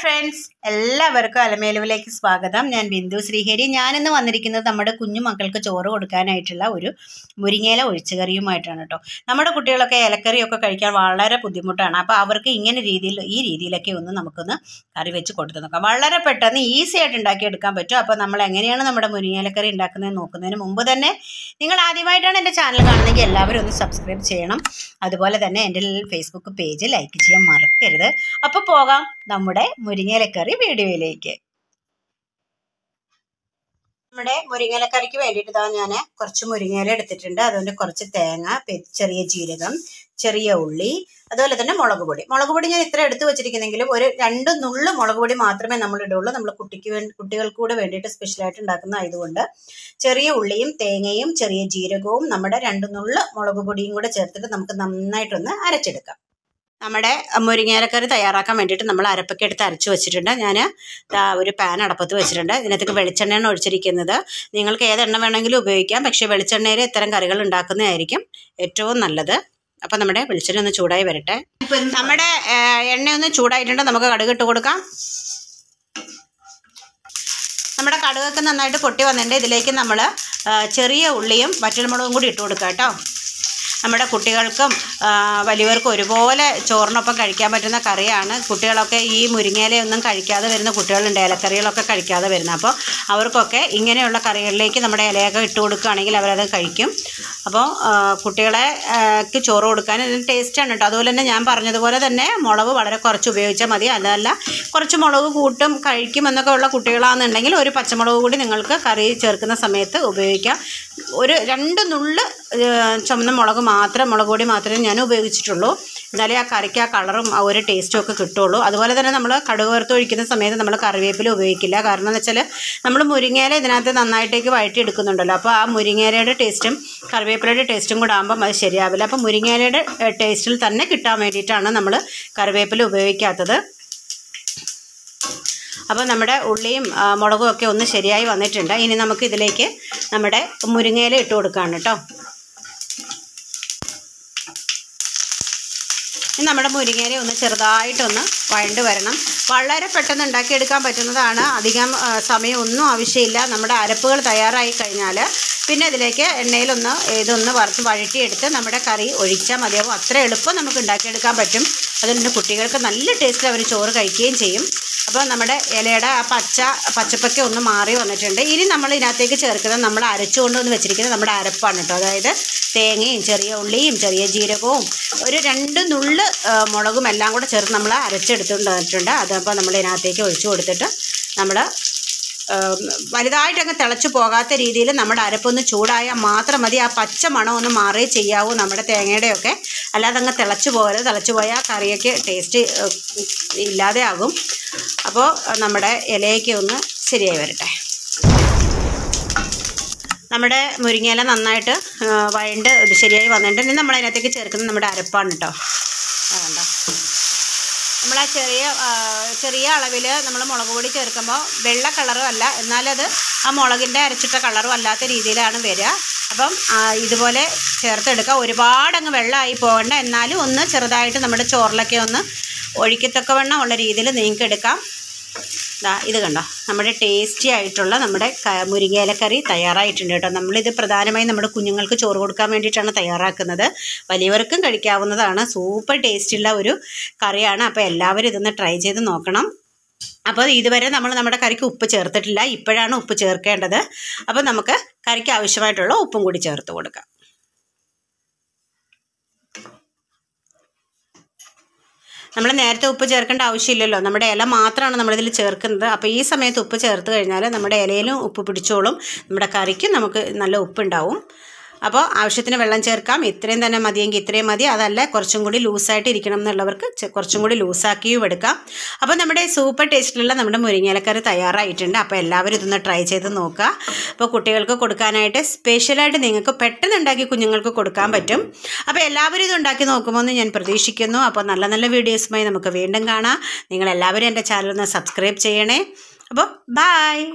Friends എല്ലാവർക്കും അലമേലുവിലേക്ക് സ്വാഗതം. ഞാൻ ബിന്ദു ശ്രീഹരി. ഞാനിന്ന് വന്നിരിക്കുന്നത് നമ്മുടെ കുഞ്ഞു മക്കൾക്ക് ചോറ് കൊടുക്കാനായിട്ടുള്ള ഒരു മുരിങ്ങയില ഒഴിച്ചുകറിയുമായിട്ടാണ് കേട്ടോ. നമ്മുടെ കുട്ടികളൊക്കെ ഇലക്കറിയൊക്കെ കഴിക്കാൻ വളരെ ബുദ്ധിമുട്ടാണ്. അപ്പോൾ അവർക്ക് ഇങ്ങനെ രീതിയിൽ ഈ രീതിയിലൊക്കെ ഒന്ന് നമുക്കൊന്ന് കറി വെച്ച് കൊടുത്തു നോക്കാം. വളരെ പെട്ടെന്ന് ഈസി ആയിട്ട് ഉണ്ടാക്കിയെടുക്കാൻ പറ്റും. അപ്പോൾ നമ്മൾ എങ്ങനെയാണ് നമ്മുടെ മുരിങ്ങയിലക്കറി ഉണ്ടാക്കുന്നത് നോക്കുന്നതിന് മുമ്പ് തന്നെ നിങ്ങൾ ആദ്യമായിട്ടാണ് എന്റെ ചാനൽ കാണുന്നതെങ്കിൽ എല്ലാവരും ഒന്ന് സബ്സ്ക്രൈബ് ചെയ്യണം. അതുപോലെ തന്നെ എന്റെ ഫേസ്ബുക്ക് പേജ് ലൈക്ക് ചെയ്യാൻ മറക്കരുത്. അപ്പോൾ പോകാം. നമ്മുടെ മുരിങ്ങലക്കറി വീഡിയോയിലേക്ക് നമ്മുടെ മുരിങ്ങലക്കറിക്ക് വേണ്ടിയിട്ട് ഞാൻ കുറച്ച് മുരിങ്ങല എടുത്തിട്ടുണ്ട്. അതുകൊണ്ട് കുറച്ച് തേങ്ങ ചെറിയ ജീരകം ചെറിയ ഉള്ളി അതുപോലെ തന്നെ മുളക് പൊടി. മുളക് പൊടി ഞാൻ ഇത്ര എടുത്തു വെച്ചിരിക്കുന്നെങ്കിലും ഒരു രണ്ട് നുള്ളു മുളക് പൊടി മാത്രമേ നമ്മൾ ഇടുള്ളൂ. നമ്മൾ കുട്ടിക്ക് വേണ്ടി കുട്ടികൾക്ക് കൂടെ വേണ്ടിയിട്ട് സ്പെഷ്യലായിട്ട് ഉണ്ടാക്കുന്ന ആയതുകൊണ്ട് ചെറിയ ഉള്ളിയും തേങ്ങയും ചെറിയ ജീരകവും നമ്മുടെ രണ്ട് നുള്ളു മുളക് പൊടിയും കൂടെ ചേർത്തിട്ട് നമുക്ക് നന്നായിട്ടൊന്ന് അരച്ചെടുക്കാം. നമ്മുടെ മുരിങ്ങയിലക്കറി തയ്യാറാക്കാൻ വേണ്ടിയിട്ട് നമ്മൾ അരപ്പൊക്കെ എടുത്ത് അരച്ച് വെച്ചിട്ടുണ്ട്. ഞാൻ ഒരു പാൻ അടപ്പത്ത് വെച്ചിട്ടുണ്ട്. ഇതിനകത്തേക്ക് വെളിച്ചെണ്ണയാണ് ഒഴിച്ചിരിക്കുന്നത്. നിങ്ങൾക്ക് ഏതെണ്ണ വേണമെങ്കിലും ഉപയോഗിക്കാം. പക്ഷേ വെളിച്ചെണ്ണയിൽ ഇത്തരം കറികൾ ഉണ്ടാക്കുന്നതായിരിക്കും ഏറ്റവും നല്ലത്. അപ്പം നമ്മുടെ വെളിച്ചെണ്ണ ഒന്ന് ചൂടായി വരട്ടെ. നമ്മുടെ എണ്ണ ഒന്ന് ചൂടായിട്ടുണ്ട്. നമുക്ക് കടുക് ഇട്ട് കൊടുക്കാം. നമ്മുടെ കടുകൊക്കെ നന്നായിട്ട് പൊട്ടി വന്നിട്ടുണ്ട്. ഇതിലേക്ക് നമ്മൾ ചെറിയ ഉള്ളിയും വറ്റൽമുളകും കൂടി ഇട്ട് കൊടുക്കാം കേട്ടോ. നമ്മുടെ കുട്ടികൾക്കും വലിയവർക്കും ഒരുപോലെ ചോറിനൊപ്പം കഴിക്കാൻ പറ്റുന്ന കറിയാണ്. കുട്ടികളൊക്കെ ഈ മുരിങ്ങയിലയൊന്നും കഴിക്കാതെ വരുന്ന കുട്ടികളുണ്ട്. ഇലക്കറികളൊക്കെ കഴിക്കാതെ വരുന്നത് അപ്പോൾ അവർക്കൊക്കെ ഇങ്ങനെയുള്ള കറികളിലേക്ക് നമ്മുടെ ഇലയൊക്കെ ഇട്ട് കൊടുക്കുകയാണെങ്കിൽ അവരത് കഴിക്കും. അപ്പോൾ കുട്ടികളെ ചോറ് കൊടുക്കാൻ ടേസ്റ്റാണ് കേട്ടോ. അതുപോലെ തന്നെ ഞാൻ പറഞ്ഞതുപോലെ തന്നെ മുളക് വളരെ കുറച്ച് ഉപയോഗിച്ചാൽ മതി. അല്ലല്ല കുറച്ച് മുളക് കൂട്ടും കഴിക്കും എന്നൊക്കെ ഉള്ള കുട്ടികളാണെന്നുണ്ടെങ്കിൽ ഒരു പച്ചമുളക് കൂടി നിങ്ങൾക്ക് കറി ചേർക്കുന്ന സമയത്ത് ഉപയോഗിക്കാം. ഒരു രണ്ട് നുള്ള് ചുമന്ന മുളക് മാത്രം മുളക് പൊടി മാത്രമേ ഞാൻ ഉപയോഗിച്ചിട്ടുള്ളൂ. എന്നാലേ ആ കറിക്ക് ആ കളറും ആ ഒരു ടേസ്റ്റും ഒക്കെ കിട്ടുള്ളൂ. അതുപോലെ തന്നെ നമ്മൾ കടുക് വറുത്ത് ഒഴിക്കുന്ന സമയത്ത് നമ്മൾ കറിവേപ്പില ഉപയോഗിക്കില്ല. കാരണം എന്ന് വെച്ചാൽ നമ്മൾ മുരിങ്ങയില ഇതിനകത്ത് നന്നായിട്ടേക്ക് വഴറ്റി എടുക്കുന്നുണ്ടല്ലോ അപ്പോൾ ആ മുരിങ്ങയിലയുടെ ടേസ്റ്റും കറിവേപ്പിലയുടെ ടേസ്റ്റും കൂടെ ആകുമ്പം അത് ശരിയാവില്ല. അപ്പോൾ മുരിങ്ങയിലയുടെ ടേസ്റ്റിൽ തന്നെ കിട്ടാൻ വേണ്ടിയിട്ടാണ് നമ്മൾ കറിവേപ്പില ഉപയോഗിക്കാത്തത്. അപ്പോൾ നമ്മുടെ ഉള്ളിയും മുളകും ഒക്കെ ഒന്ന് ശരിയായി വന്നിട്ടുണ്ട്. ഇനി നമുക്ക് ഇതിലേക്ക് നമ്മുടെ മുരിങ്ങയില ഇട്ട് കൊടുക്കുകയാണ് കേട്ടോ. നമ്മുടെ മുരിങ്ങയില ഒന്ന് ചെറുതായിട്ടൊന്ന് വഴണ്ട് വരണം. വളരെ പെട്ടെന്ന് ഉണ്ടാക്കിയെടുക്കാൻ പറ്റുന്നതാണ്. അധികം സമയമൊന്നും ആവശ്യമില്ല. നമ്മുടെ അരപ്പുകൾ തയ്യാറായി കഴിഞ്ഞാൽ പിന്നെ അതിലേക്ക് എണ്ണയിലൊന്ന് ഇതൊന്ന് വറുത്ത് വഴറ്റിയെടുത്ത് നമ്മുടെ കറി ഒഴിച്ചാൽ മതിയാവും. അത്ര എളുപ്പം നമുക്ക് ഉണ്ടാക്കിയെടുക്കാൻ പറ്റും. അതുകൊണ്ട് കുട്ടികൾക്ക് നല്ല ടേസ്റ്റിൽ അവർ ചോറ് കഴിക്കുകയും ചെയ്യും. അപ്പോൾ നമ്മുടെ ഇലയുടെ ആ പച്ച പച്ചപ്പൊക്കെ ഒന്ന് മാറി വന്നിട്ടുണ്ട്. ഇനി നമ്മൾ ഇതിനകത്തേക്ക് ചേർക്കുന്നത് നമ്മൾ അരച്ചുകൊണ്ട് വന്ന് വെച്ചിരിക്കുന്നത് നമ്മുടെ അരപ്പാണ് കേട്ടോ. അതായത് തേങ്ങയും ചെറിയ ഉള്ളിയും ചെറിയ ജീരകവും ഒരു രണ്ട് നുള്ള് മുളകും എല്ലാം കൂടെ ചേർത്ത് നമ്മൾ അരച്ചെടുത്തുകൊണ്ട് വന്നിട്ടുണ്ട് അതപ്പോൾ നമ്മൾ ഇതിനകത്തേക്ക് ഒഴിച്ചു കൊടുത്തിട്ട് നമ്മൾ വലുതായിട്ട് അങ്ങ് തിളച്ചു പോകാത്ത രീതിയിൽ നമ്മുടെ അരപ്പൊന്ന് ചൂടായാൽ മാത്രം മതി. ആ പച്ച മണം ഒന്ന് മാറേ ചെയ്യാവൂ നമ്മുടെ തേങ്ങയുടെയൊക്കെ. അല്ലാതെ അങ്ങ് തിളച്ചു പോകരുത്. തിളച്ചു പോയാൽ കറിയൊക്കെ ടേസ്റ്റ് ഇല്ലാതെ ആകും. അപ്പോൾ നമ്മുടെ ഇലയൊക്കെ ഒന്ന് ശരിയായി വരട്ടെ. നമ്മുടെ മുരിങ്ങയില നന്നായിട്ട് വഴണ്ട് ശരിയായി വന്നിട്ടുണ്ട്. ഇനി നമ്മൾ അതിനകത്തേക്ക് ചേർക്കുന്നത് നമ്മുടെ അരപ്പാണ് കേട്ടോ. വേണ്ട നമ്മൾ ആ ചെറിയ ചെറിയ അളവിൽ നമ്മൾ മുളക് പൊടി ചേർക്കുമ്പോൾ വെള്ള കളറും അല്ല എന്നാലത് ആ മുളകിന്റെ അരച്ചിട്ട കളറും അല്ലാത്ത രീതിയിലാണ് വരിക അപ്പം ഇതുപോലെ ചേർത്തെടുക്കുക. ഒരുപാടങ്ങ് വെള്ളമായി പോകണ്ട. എന്നാലും ഒന്ന് ചെറുതായിട്ട് നമ്മുടെ ചോറിലൊക്കെ ഒന്ന് ഒഴിക്കത്തക്കവണ്ണം ഉള്ള രീതിയിൽ നീക്കെടുക്കാം ദാ ഇത് കണ്ടോ? നമ്മുടെ ടേസ്റ്റി ആയിട്ടുള്ള നമ്മുടെ മുരിങ്ങയിലക്കറി തയ്യാറായിട്ടുണ്ട് കേട്ടോ. നമ്മളിത് പ്രധാനമായും നമ്മുടെ കുഞ്ഞുങ്ങൾക്ക് ചോറ് കൊടുക്കാൻ വേണ്ടിയിട്ടാണ് തയ്യാറാക്കുന്നത്. വലിയവർക്കും കഴിക്കാവുന്നതാണ്. സൂപ്പർ ടേസ്റ്റുള്ള ഒരു കറിയാണ്. അപ്പോൾ എല്ലാവരും ഇതൊന്ന് ട്രൈ ചെയ്ത് നോക്കണം. അപ്പോൾ ഇതുവരെ നമ്മൾ നമ്മുടെ കറിക്ക് ഉപ്പ് ചേർത്തിട്ടില്ല. ഇപ്പോഴാണ് ഉപ്പ് ചേർക്കേണ്ടത്. അപ്പോൾ നമുക്ക് കറിക്ക് ആവശ്യമായിട്ടുള്ള ഉപ്പും കൂടി ചേർത്ത് കൊടുക്കാം. നമ്മൾ നേരത്തെ ഉപ്പ് ചേർക്കേണ്ട ആവശ്യമില്ലല്ലോ. നമ്മുടെ ഇല മാത്രമാണ് നമ്മളിതിൽ ചേർക്കുന്നത്. അപ്പോൾ ഈ സമയത്ത് ഉപ്പ് ചേർത്ത് കഴിഞ്ഞാൽ നമ്മുടെ ഇലയിലും ഉപ്പ് പിടിച്ചോളും. നമ്മുടെ കറിക്കും നമുക്ക് നല്ല ഉപ്പുണ്ടാവും. അപ്പോൾ ആവശ്യത്തിന് വെള്ളം ചേർക്കാം. ഇത്രയും തന്നെ മതിയെങ്കിൽ ഇത്രയും മതി. അതല്ല കുറച്ചും കൂടി ലൂസായിട്ട് ഇരിക്കണം എന്നുള്ളവർക്ക് കുറച്ചും കൂടി ലൂസാക്കിയും എടുക്കാം. അപ്പോൾ നമ്മുടെ സൂപ്പർ ടേസ്റ്റിലുള്ള നമ്മുടെ മുരിങ്ങയിലക്കറി തയ്യാറായിട്ടുണ്ട്. അപ്പോൾ എല്ലാവരും ഇതൊന്ന് ട്രൈ ചെയ്ത് നോക്കുക. അപ്പോൾ കുട്ടികൾക്ക് കൊടുക്കാനായിട്ട് സ്പെഷ്യലായിട്ട് നിങ്ങൾക്ക് പെട്ടെന്ന് ഉണ്ടാക്കി കുഞ്ഞുങ്ങൾക്ക് കൊടുക്കാൻ പറ്റും. അപ്പോൾ എല്ലാവരും ഇത് ഉണ്ടാക്കി നോക്കുമെന്ന് ഞാൻ പ്രതീക്ഷിക്കുന്നു. അപ്പോൾ നല്ല നല്ല വീഡിയോസുമായി നമുക്ക് വീണ്ടും കാണാം. നിങ്ങളെല്ലാവരും എന്റെ ചാനൽ ഒന്ന് സബ്സ്ക്രൈബ് ചെയ്യണേ. അപ്പോൾ ബായ്.